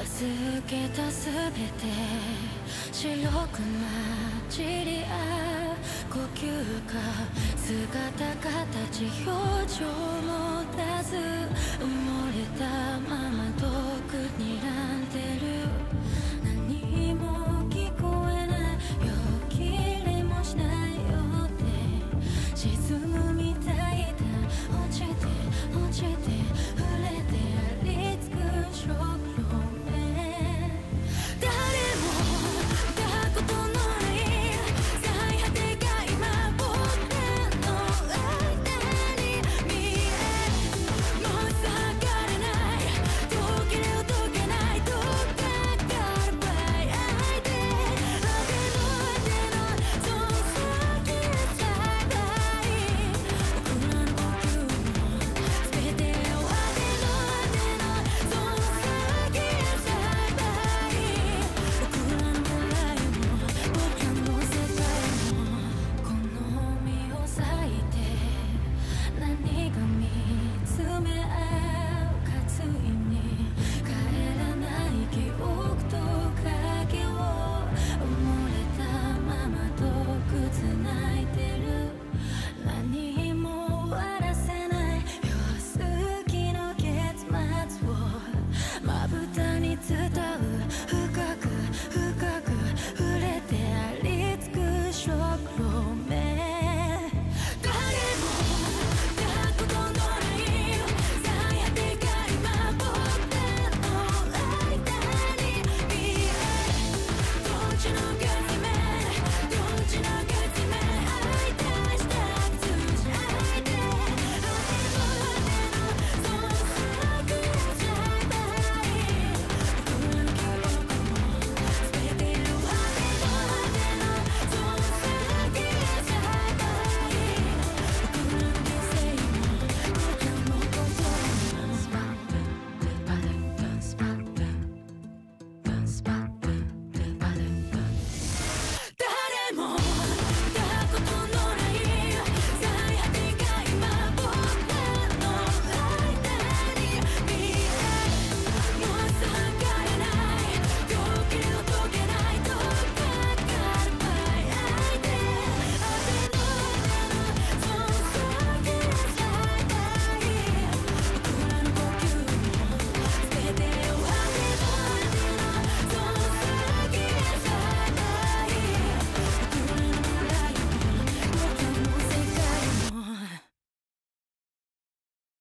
預けたすべて白く混じり合う呼吸か姿形表情も出ず spot.